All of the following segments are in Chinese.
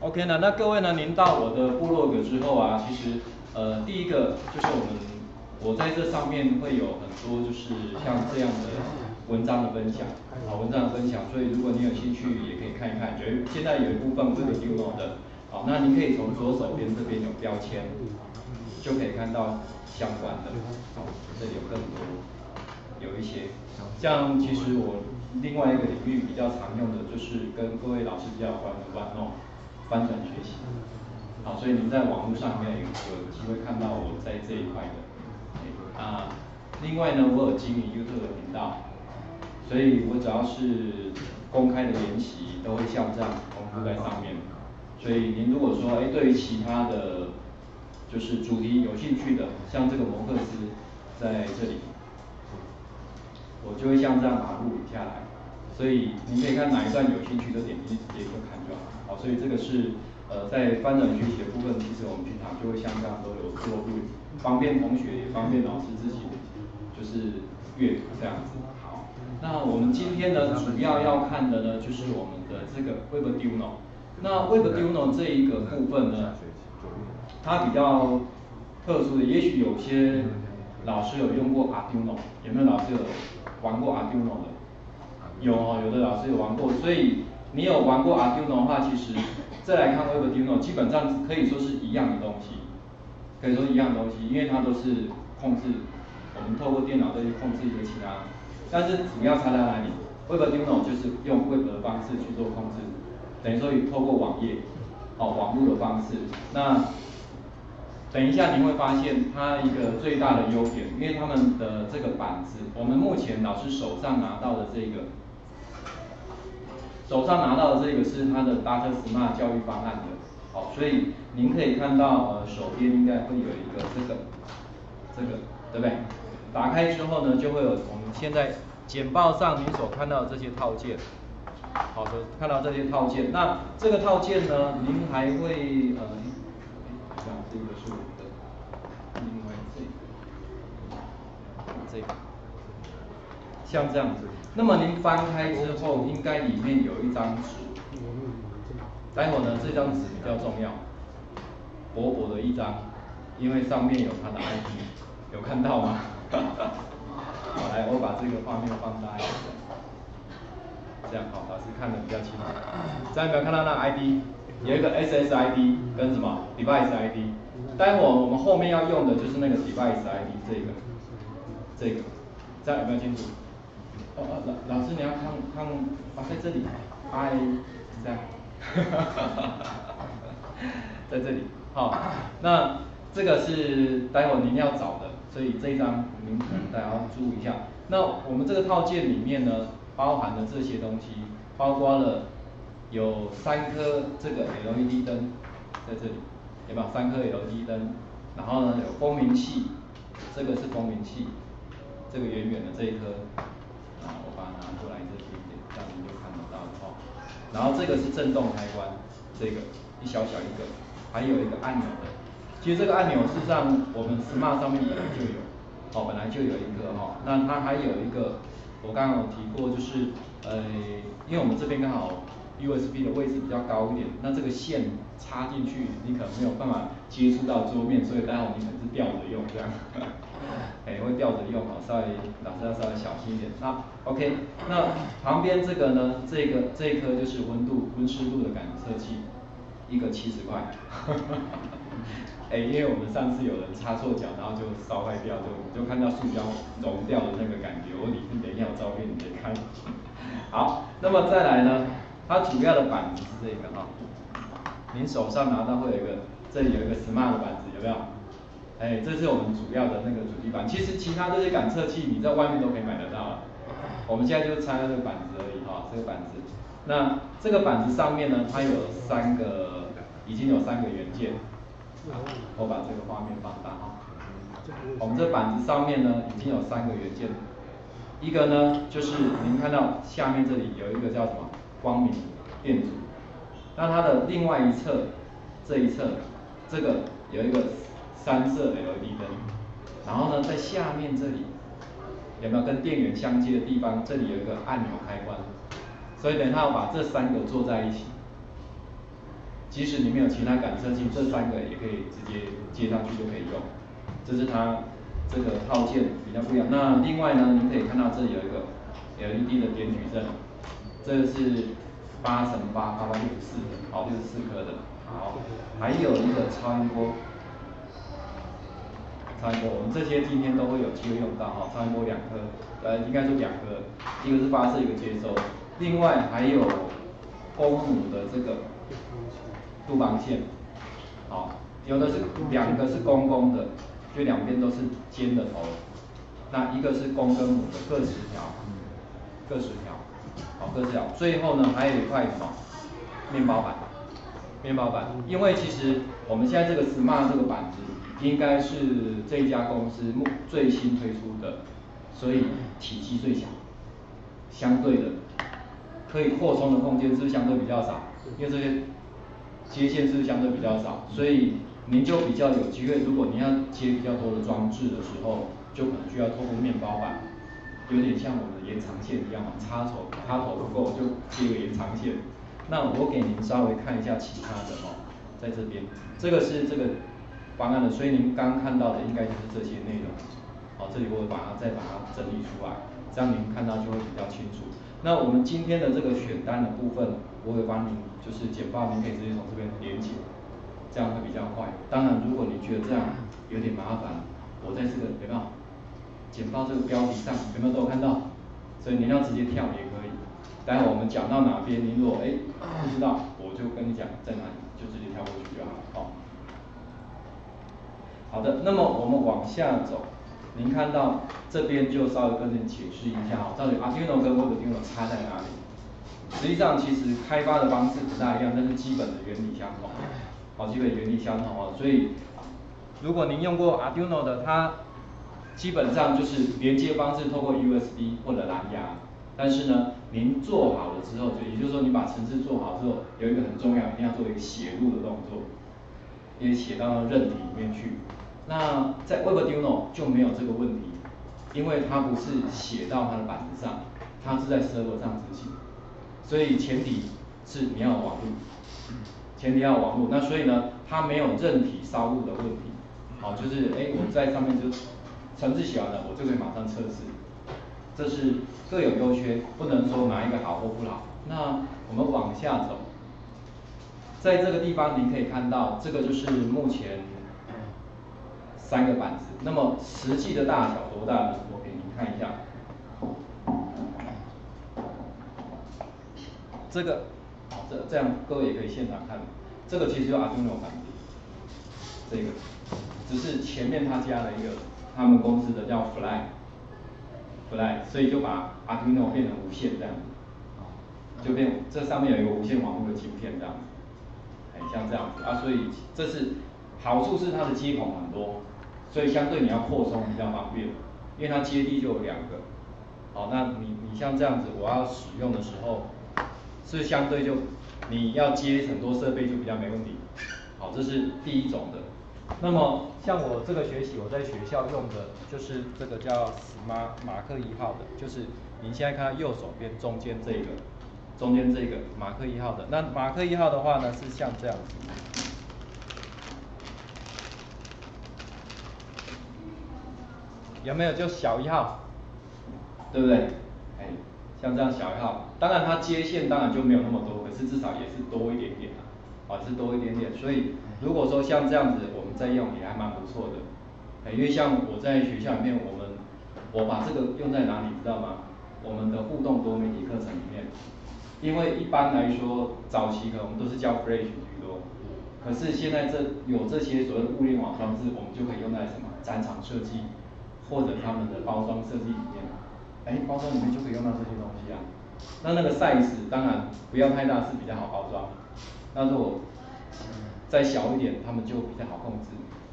OK 呢，那各位呢，您到我的部落格之后啊，其实呃第一个就是我们我在这上面会有很多就是像这样的文章的分享，啊文章的分享，所以如果你有兴趣也可以看一看，有现在有一部分这个 d o 的，好，那您可以从左手边这边有标签，就可以看到相关的，好，这里有更多，有一些，像其实我另外一个领域比较常用的就是跟各位老师比较有关的 OneNote。翻转学习，好，所以您在网络上面有有机会看到我在这一块的，啊，另外呢，我有经营 YouTube 的频道，所以我只要是公开的研习都会像这样公布在上面，所以您如果说哎对于其他的，就是主题有兴趣的，像这个摩克斯在这里，我就会像这样把它录下来，所以你可以看哪一段有兴趣就点击直接就看就好。所以这个是呃在翻转学习的部分，其实我们平常就会像这样都有做录，方便同学也方便老师自己就是阅读这样子。好，那我们今天呢主要要看的呢就是我们的这个 Webuno。那 Webuno 这一个部分呢，它比较特殊的，也许有些老师有用过 Arduino，有没有老师有玩过 Arduino 的？有哦，有的老师有玩过，所以。你有玩过 Arduino 的话，其实再来看 Webuno，基本上可以说是一样的东西，可以说一样的东西，因为它都是控制，我们透过电脑再去控制一些其他，但是主要差在哪里？Webuno 就是用 Web 的方式去做控制，等于说透过网页，哦网络的方式。那等一下你会发现它一个最大的优点，因为他们的这个板子，我们目前老师手上拿到的这个。手上拿到的这个是它的搭车 Smart 教育方案的，好，所以您可以看到，呃，手边应该会有一个这个，这个，对不对？打开之后呢，就会有我们现在简报上您所看到的这些套件，好的，看到这些套件，那这个套件呢，您还会呃，像这个是我的，另外这个，这个，像这样子。那么您翻开之后，应该里面有一张纸。待会呢，这张纸比较重要，薄薄的一张，因为上面有它的 ID，有看到吗？好，来，我把这个画面放大一点，这样好，老师看的比较清楚。这样有没有看到那 ID？有一个 SSID 跟什么 Device ID？待会我们后面要用的就是那个 Device ID 这个，这个，这样有没有清楚？老老师你要看看啊，在这里，I 这样，在这里，好，那这个是待会您要找的，所以这一张您可能大家要注意一下。那我们这个套件里面呢，包含的这些东西，包括了有三颗这个 LED 灯在这里，有没有三颗 LED 灯？然后呢有蜂鸣器，这个是蜂鸣器，这个圆圆的这一颗。拿过来这边点，这样你就看得到哦。然后这个是震动开关，这个一小小一个，还有一个按钮的。其实这个按钮事实上我们 Smart 上面本来就有，哦，本来就有一个哈。那它还有一个，我刚刚有提过，就是呃，因为我们这边刚好 USB 的位置比较高一点，那这个线插进去，你可能没有办法接触到桌面，所以待会你可能是吊着用这样。哎，会吊着用啊，稍微老师要稍微小心一点。那 OK，那旁边这个呢，这个这一颗就是温度温湿度的感测器，一个七十块。哎，因为我们上次有人插错脚，然后就烧坏掉，就就看到塑胶融掉的那个感觉。我里面等一下有照片你可以看。好，那么再来呢，它主要的板子是这个哈，您手上拿到会有一个，这里有一个 Smart 板子，有没有？哎，这是我们主要的那个主机板，其实其他这些感测器你在外面都可以买得到了。我们现在就拆这个板子而已哈，这个板子。那这个板子上面呢，它有三个，已经有三个元件。我把这个画面放大哈。我们这板子上面呢，已经有三个元件。一个呢，就是您看到下面这里有一个叫什么光明电阻。那它的另外一侧，这一侧，这个有一个。三色 LED 灯，然后呢，在下面这里有没有跟电源相接的地方？这里有一个按钮开关，所以等一下我把这三个做在一起，即使你没有其他感测器，这三个也可以直接接上去就可以用。这是它这个套件比较不一样。那另外呢，您可以看到这里有一个 LED 的点矩阵，这是八乘八，八八六十四，好，六十四颗的。好，还有一个超音波，超音波，我们这些今天都会有机会用到哈。超音波两颗，呃，应该说两颗，一个是发射，一个接收。另外还有公母的这个杜邦线，好，有的是两个是公公的，就两边都是尖的头。那一个是公跟母的，各十条，各十条，好，各十条。最后呢，还有一块什么？面包板，面包板。因为其实我们现在这个 Smart 这个板子，应该是这家公司目最新推出的，所以体积最小，相对的。可以扩充的空间是相对比较少？因为这些接线是相对比较少，所以您就比较有机会。如果您要接比较多的装置的时候，就可能需要透过面包板，有点像我们的延长线一样嘛，插头插头不够就接个延长线。那我给您稍微看一下其他的哦，在这边，这个是这个方案的，所以您刚看到的应该就是这些内容。好，这里我把它再把它整理出来，这样您看到就会比较清楚。那我们今天的这个选单的部分，我会帮您就是简报，您可以直接从这边连接，这样会比较快。当然，如果你觉得这样有点麻烦，我在这个有没有简报这个标题上有没有都有看到？所以您要直接跳也。待会我们讲到哪边，您如果哎不知道，我就跟你讲在哪里，就直接跳过去就好了。好，好的，那么我们往下走。您看到这边就稍微跟您解释一下哦，到底 Arduino 跟 Webuno 差在哪里？实际上其实开发的方式不大一样，但是基本的原理相同，好，基本原理相同哦。所以如果您用过 Arduino 的，它基本上就是连接方式透过 USB 或者蓝牙，但是呢，您做好了之后，就也就是说你把程式做好之后，有一个很重要，一定要做一个写入的动作，也写到韧体里面去。那在 WebDuno 就没有这个问题，因为它不是写到它的板子上，它是在 server 上执行，所以前提是你要网络，前提要网络，那所以呢，它没有韧体烧录的问题，好，就是哎我在上面就程式写完了，我就可以马上测试，这是各有优缺，不能说哪一个好或不好。那我们往下走，在这个地方您可以看到，这个就是目前。三个板子，那么实际的大小多大呢？我给您看一下。这个，这这样各位也可以现场看。这个其实就 Arduino 板子，这个，只是前面它加了一个他们公司的叫 Fly Fly，Fly，所以就把 Arduino 变成无线这样子，啊，就变这上面有一个无线网络的晶片这样，子，哎像这样子啊，所以这是好处是它的接口很多。所以相对你要扩充比较方便，因为它接地就有两个，好，那你你像这样子，我要使用的时候，是相对就你要接很多设备就比较没问题，好，这是第一种的。那么像我这个学习我在学校用的就是这个叫 Smart 马克一号的，就是您现在看右手边中间这个，中间这个马克一号的，那马克一号的话呢是像这样子。有没有就小一号，对不对？哎，像这样小一号，当然它接线当然就没有那么多，可是至少也是多一点点啊，啊是多一点点。所以如果说像这样子我们在用也还蛮不错的，哎，因为像我在学校里面，我们我把这个用在哪里知道吗？我们的互动多媒体课程里面，因为一般来说早期可能我们都是教 Flash 居多，可是现在这有这些所谓的物联网装置，我们就可以用在什么展场设计。或者他们的包装设计里面，哎，包装里面就可以用到这些东西啊。那那个 size 当然不要太大是比较好包装，那如果再小一点，他们就比较好控制。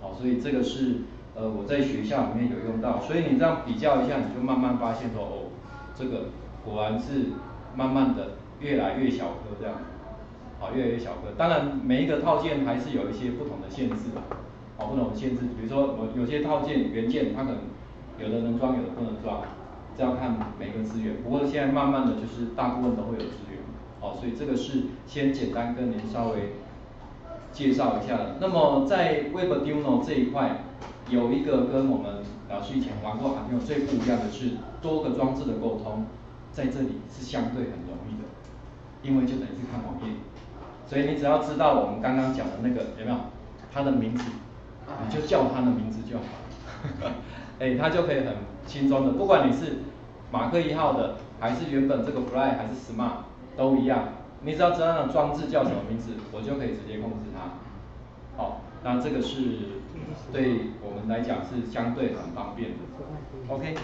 好，所以这个是呃我在学校里面有用到，所以你这样比较一下，你就慢慢发现说哦，这个果然是慢慢的越来越小颗这样，好，越来越小颗。当然每一个套件还是有一些不同的限制的，好，不同的限制，比如说我有些套件原件它可能。有的能装，有的不能装，这要看每个资源。不过现在慢慢的就是大部分都会有资源，好，所以这个是先简单跟您稍微介绍一下的。那么在 WebDuno 这一块，有一个跟我们老师以前玩过 Arduino 最不一样的是，多个装置的沟通，在这里是相对很容易的，因为就等于是看网页，所以你只要知道我们刚刚讲的那个有没有，它的名字，你就叫它的名字就好了，哎，它就可以很轻松的，不管你是马克一号的，还是原本这个 Fly 还是 Smart 都一样，你只要知道那个装置叫什么名字，我就可以直接控制它。好，那这个是对我们来讲是相对很方便的，OK。